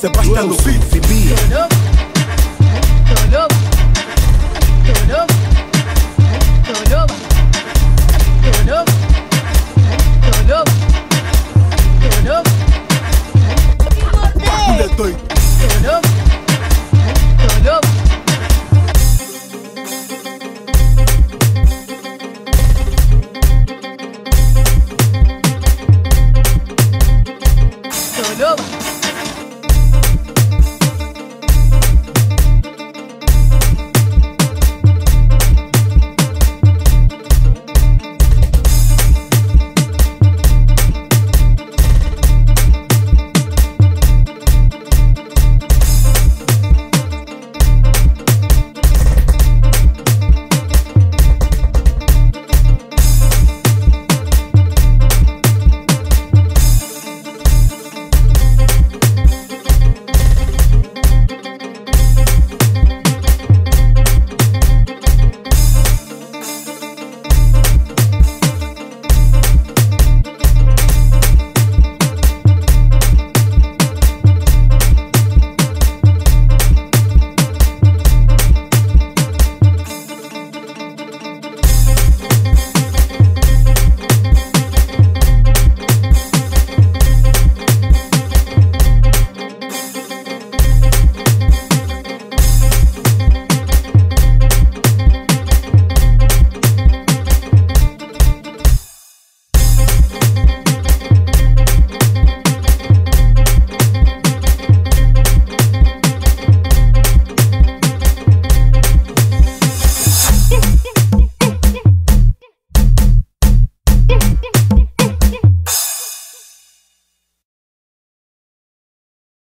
Sebastian Lufit, Fibi. Tulum.